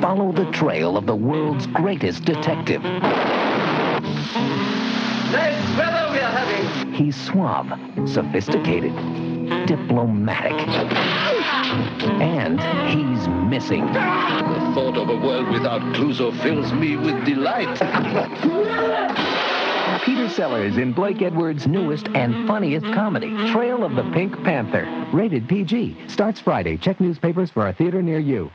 Follow the trail of the world's greatest detective. Nice weather we are having. He's suave, sophisticated, diplomatic, and he's missing. The thought of a world without Clouseau fills me with delight. Peter Sellers in Blake Edwards' newest and funniest comedy, Trail of the Pink Panther. Rated PG. Starts Friday. Check newspapers for a theater near you.